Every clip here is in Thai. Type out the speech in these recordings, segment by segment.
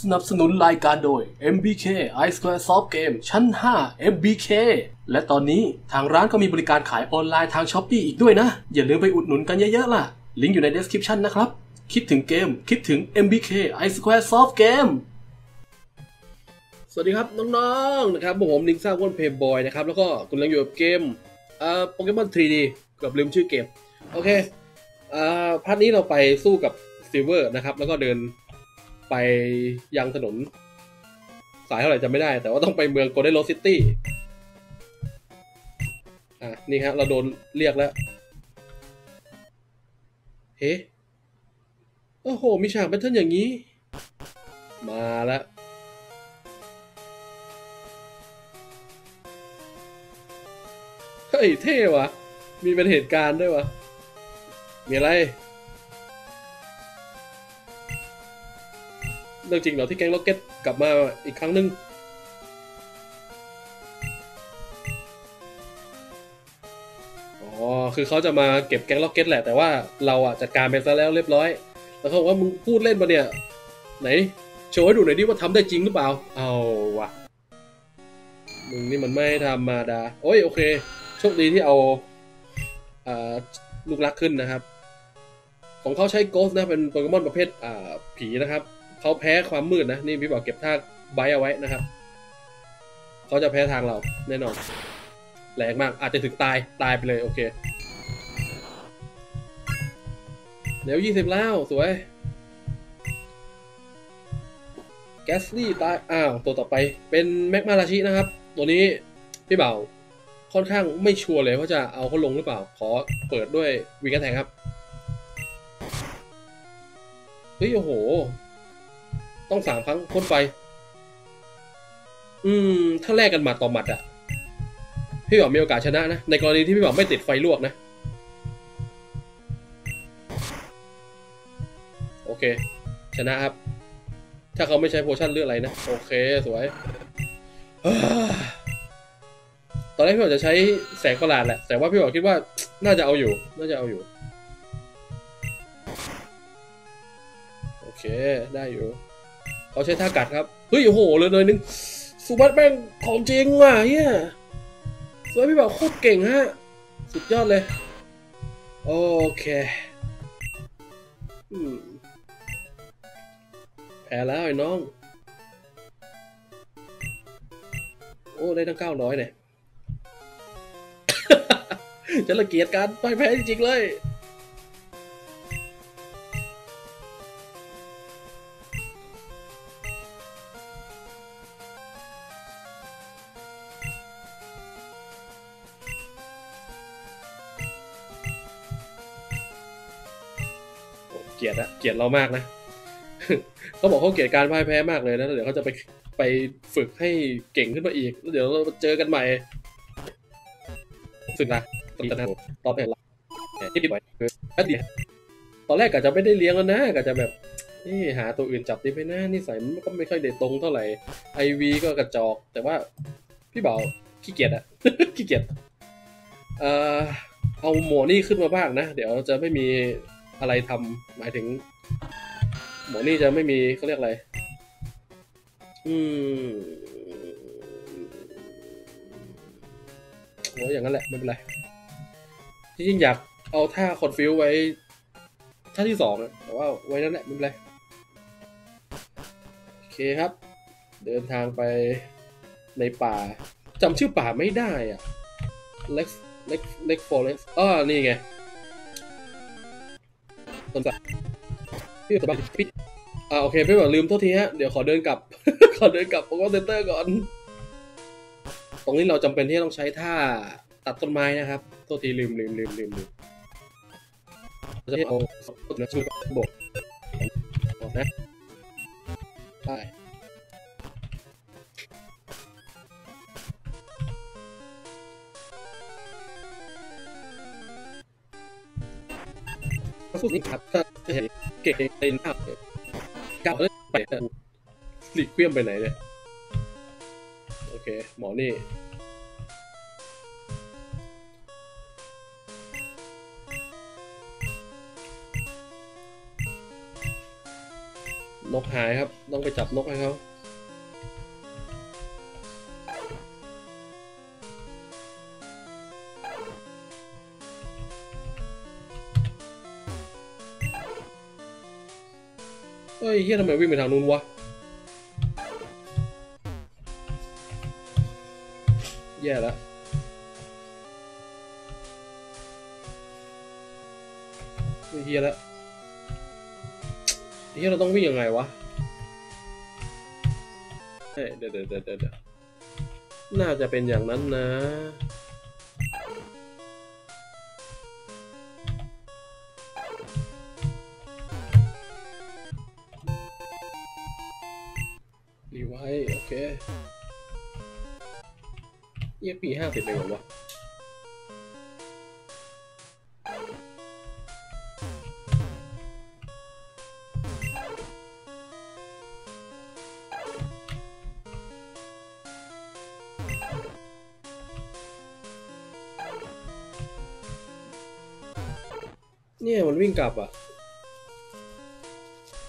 สนับสนุนรายการโดย MBK i Square Soft Game ชั้น 5 MBK และตอนนี้ทางร้านก็มีบริการขายออนไลน์ทาง s h อ p e e อีกด้วยนะ อย่าลืมไปอุดหนุนกันเยอะๆล่ะ ลิงก์อยู่ใน description นะครับ คิดถึงเกม คิดถึง MBK i Square Soft Game สวัสดีครับ น้องๆนะครับผมลิงซ่าวนเพย์บอยนะครับ แล้วก็กำลังอยู่กับเกมอ่าโปเกมอน 3D เกือบลืมชื่อเกม โอเคอ่า part นี้เราไปสู้กับซิลเวอร์นะครับ แล้วก็เดิน ไปยังถนน สายเท่าไหร่จำไม่ได้ แต่ว่าต้องไปเมือง Goldenrod City อะ นี่ครับเราโดนเรียกแล้ว เฮ้โอ้โห มีฉาก pattern อย่างนี้ มาแล้วเฮ้ย เท่วะมีเป็นเหตุการณ์ด้วยวะมีอะไร รื่องจริงเหรอที่แก๊งล็อกเก็ตกลับมาอีกครั้งหนึ่งอ๋อคือเขาจะมาเก็บแก๊งล็อกเก็ตแหละ แต่ว่าเราอะจัดการไปซะแล้วเรียบร้อย แล้วเขาบอกว่ามึงพูดเล่นปะเนี่ย ไหนโชว์ให้ดูหน่อยดิว่าทำได้จริงหรือเปล่า เอาวะมึงนี่มันไม่ธรรมดา โอ้ยโอเค โชคดีที่เอาอ่าลูกรักขึ้นนะครับ ของเขาใช้โกสนะเป็นโปเกมอนประเภทอ่าผีนะครับ เขาแพ้ความมืดนะ นี่พี่บอกเก็บท่าไบเอาไว้นะครับ เขาจะแพ้ทางเราแน่นอน แรงมาก อาจจะถึงตายตายไปเลย โอเค เดี๋ยวยี่สิบแล้ว สวย แกสลี่ตาย อ้าว ตัวต่อไปเป็นแม็กมาราชินะครับ ตัวนี้พี่เบาค่อนข้างไม่ชัวร์เลยว่าจะเอาเขาลงหรือเปล่า ขอเปิดด้วยวีกันแทงครับ เฮ้ย โอ้โห ต้องสามครั้งพ่นไฟ อืม ถ้าแลกกันหมัดต่อหมัดอะพี่บอกมีโอกาสชนะนะ ในกรณีที่พี่บอกไม่ติดไฟลวกนะ โอเค ชนะครับ ถ้าเขาไม่ใช้โพชั่นเลือดอะไรนะ โอเค สวย ตอนแรกพี่บอกจะใช้แสงประหลาดแหละ แต่ว่าพี่บอกคิดว่า น่าจะเอาอยู่ น่าจะเอาอยู่ โอเค ได้อยู่ เขาใช้ท่ากัดครับ เฮ้ยโอ้โหเลยเลยนึงสุบัตแม่งของจริงว่ะเฮียสวยพี่บอกโคตรเก่งฮะ สุดยอดเลย โอเคอแพ้แล้วไอ้น้อง โอ้ได้ตั้งเก้าร้อยเนี่ยจะระเกียดการพ่ายแพ้จริงๆเลย เกลียดเรามากนะเขาบอกเขาเกลียดการพ่ายแพ้มากเลยนะเดี๋ยวเขาจะไปไปฝึกให้เก่งขึ้นมาอีกแล้วเดี๋ยวเราเจอกันใหม่สึกนะตอนนั้นตอนแรกที่ดีไว้คือแป๊บเดีตอนแรกกะจะไม่ได้เลี้ยงแล้วนะกะจะแบบนี่หาตัวอื่นจับดีไปนะนิสัยมันก็ไม่ค่อยเด็ดตรงเท่าไหร่ไอวีก็กระจอก แต่ว่าพี่เบาขี้เกียจอะขี้เกียจเอ่อเอาหมวนี่ขึ้นมาบ้างนะ เดี๋ยวจะไม่มีอะไรทำหมายถึง หมอนี่จะไม่มีเขาเรียกอะไร อืมโอ้ยอย่างนั้นแหละ ไม่เป็นไรที่จริงอยากเอาท่าคอนฟิวไว้ท่าที่สองอะแต่ว่าไว้นั่นแหละไม่เป็นไร โอเคครับ เดินทางไปในป่าจำชื่อป่าไม่ได้อะ Lex Lex Lex Forest อ้อนี่ไงต้นสัก พี่ตบังพี่อ่าโอเคพี่บอกลืมโทษทีฮะเดี๋ยวขอเดินกลับ ขอเดินกลับโปเกมอนเซ็นเตอร์ก่อน ตรงนี้เราจำเป็นที่ต้องใช้ท่าตัดต้นไม้นะครับโทษทีลืมลืมลืมลืมลืมเราจะเอาต้นนะชูบกบอกนะไปพูดนี้ครับถ้าเห็น เก่งเต็นภาเก่าเลยไปหลีกเลี่ยมไปไหนเนี่ย โอเค หมอนี่ นกหายครับ ต้องไปจับนกให้เขา ยเฮียทำไมวิ่งไปทางนู้นวะ แย่แล้วเฮียแล้วเฮียเราต้องวิ่งยังไงวะเฮ้ยเดี๋ยวเดี๋ยวเดี๋ยวเดี๋ยวน่าจะเป็นอย่างนั้นนะ เคเยี่ยปีห้าสิบเองเหรอวะเนี่ยมันวิ่งกลับอะ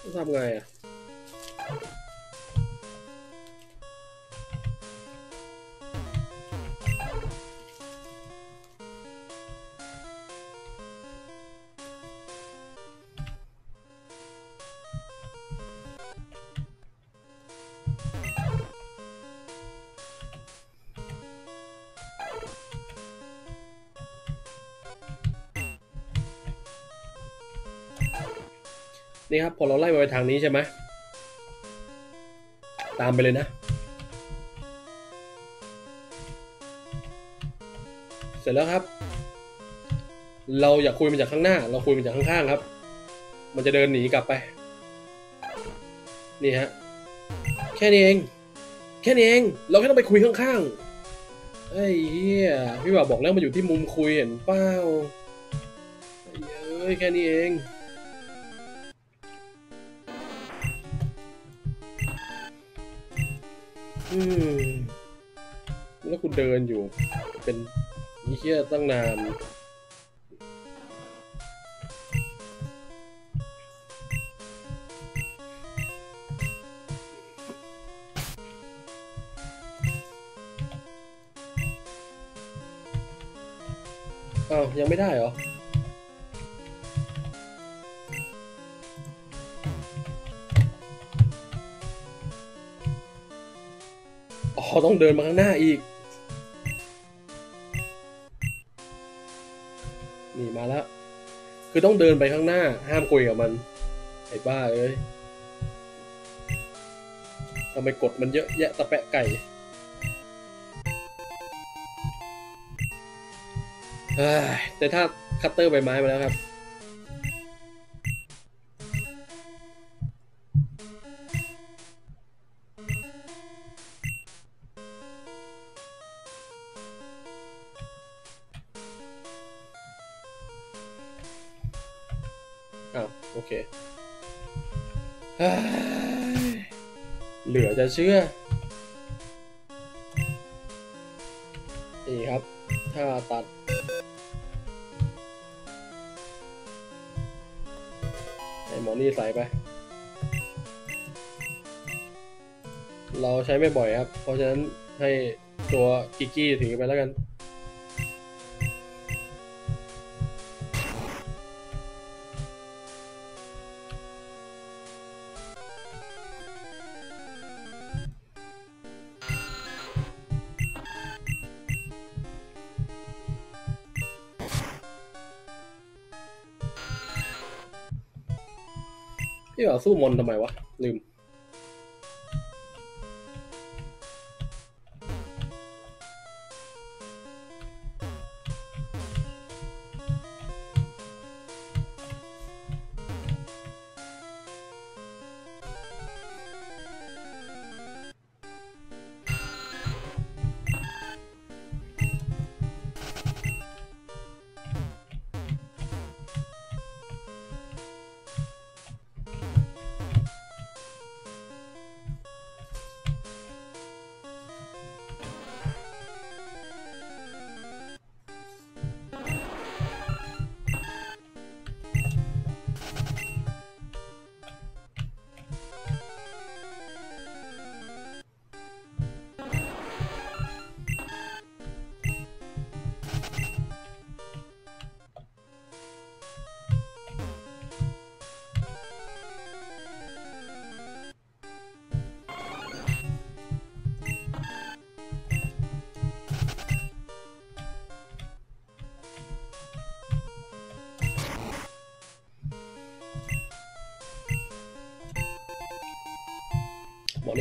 ต้องทำไงอะ นี่ครับพอเราไล่มาไปทางนี้ใช่ไหมตามไปเลยนะเสร็จแล้วครับ เราอย่าคุยมันจากข้างหน้า เราคุยมันจากข้างๆครับ มันจะเดินหนีกลับไป นี่ฮะ แค่นี้เอง แค่นี้เอง เราแค่ต้องไปคุยข้างๆ ไอ้เหี้ย พี่บ่าวบอกแล้วมันอยู่ที่มุมคุยเห็นเป้าเอ้ยแค่นี้เอง อืมแล้วคุณเดินอยู่ เป็นยี่เชี่ยตั้งนานอ้าวยังไม่ได้เหรอ อ๋อต้องเดินมาข้างหน้าอีก นี่มาแล้ว คือต้องเดินไปข้างหน้า ห้ามคุยกับมัน ไอ้บ้าเอ้ยทำไมกดมันเยอะแยะตะแปะไก่เฮ้ยแต่ถ้าคัตเตอร์ใบไม้มาแล้วครับ เชื่อ นี่ครับ ถ้าตัด ไอ้หมอนี่ใส่ไป เราใช้ไม่บ่อยครับ เพราะฉะนั้นให้ตัวกิกกี้ถือไปแล้วกัน พี่บ่าวสู้มนทำไมวะ ลืม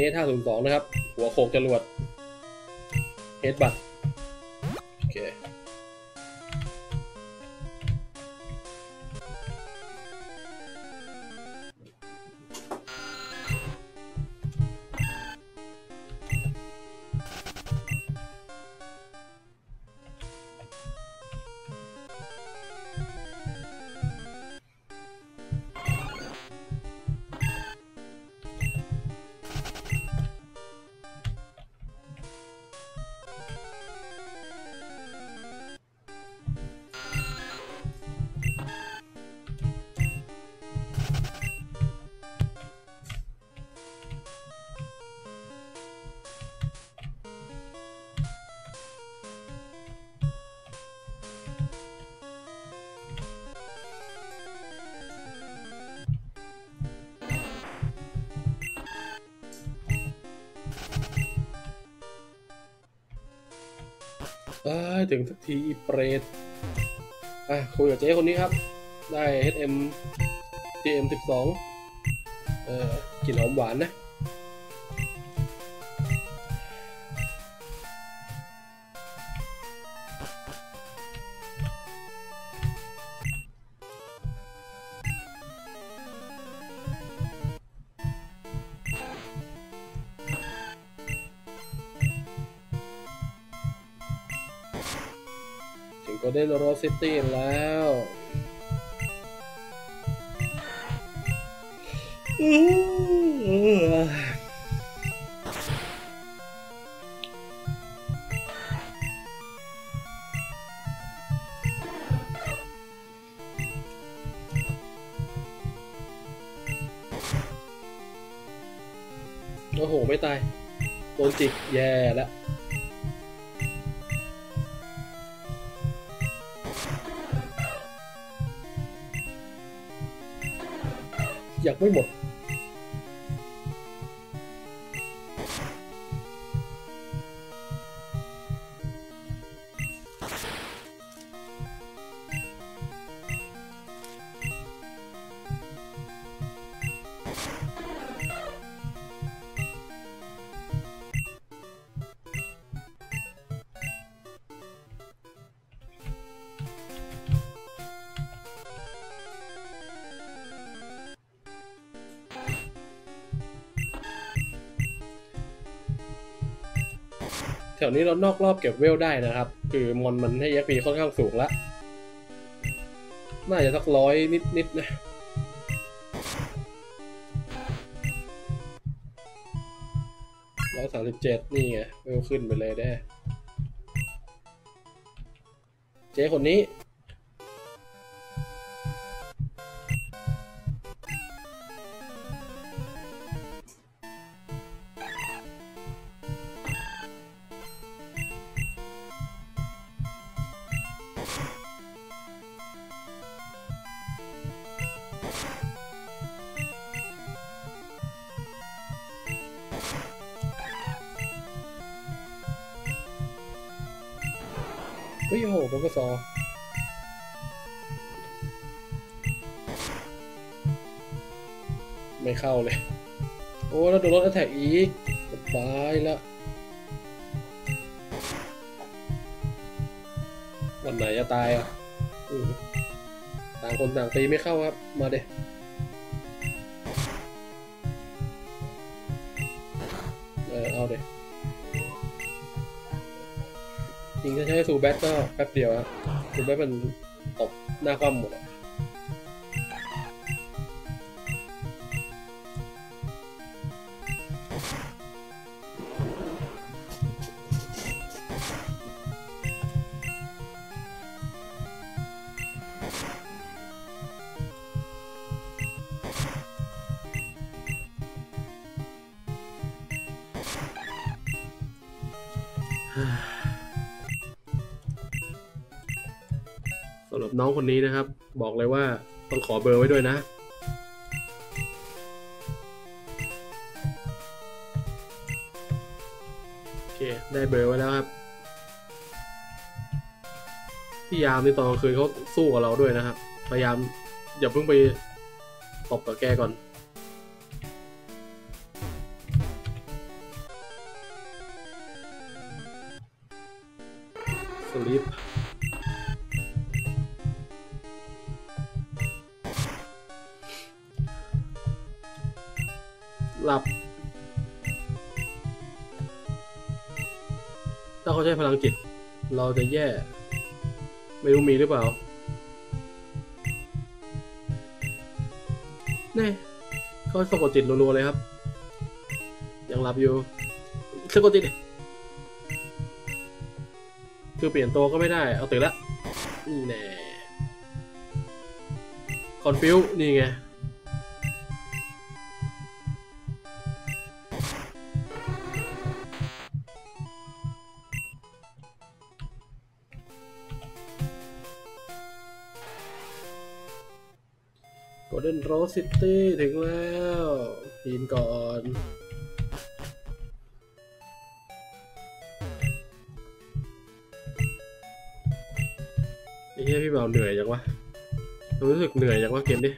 บอกนี้ท่าศูนย์สองนะครับ หัวโขกจรวดเฮดบัต ให้ถึงสักทีอีเปรตอะคุยกับเจ๊คนนี้ครับ ได้ HM TM12 เอ่อกลิ่นหอมหวานนะ ได้โรซิตี้แล้วโอ้โห ไม่ตาย โดนจิกแย่แล้ว อยากไม่หมด ถวนี้เรานอกรอบเก็บเวลได้นะครับ คือมอนมันให้ FP ค่อนข้างสูงละ น่าจะสักร้อยนิดๆนะร้อยสามสิบเจ็ดนี่ไงเวลขึ้นไปเลยได้ เจ๊คนนี้ เฮ้ยโอ้โหปกสไม่เข้าเลย โอ้แล้วโดนรถแอทแทกอีกสบายละวันไหนจะตายอะ ต่างคนต่างตีไม่เข้าครับ มาเดเออเอาเดจริงถ้าใช้ซูแบทก็แป๊บเดียวครับสูแบทมันตบหน้าคว่ำหมดอะ สำหรับน้องคนนี้นะครับ บอกเลยว่าต้องขอเบอร์ไว้ด้วยนะ โอเค ได้เบอร์ไว้แล้วครับ พี่ยามในตอนกลางคืนเขาสู้กับเราด้วยนะครับ พยายามอย่าเพิ่งไปตบกับแกก่อน สลิปหลับถ้าเขาใช้พลังจิต เราจะแย่ ไม่รู้มีหรือเปล่าแน่เขาสะกดจิตรัวๆเลยครับ ยังหลับอยู่สะกดจิตดิ คือเปลี่ยนตัวก็ไม่ได้ เอาตื่นละนี่แน่คอนฟิวนี่ไง โกลเด้นโรสซิตี้ถึงแล้วยินก่อน ไอ้เหี้ยพี่เบาเหนื่อยจังวะรู้สึกเหนื่อยจังวะเกมนี้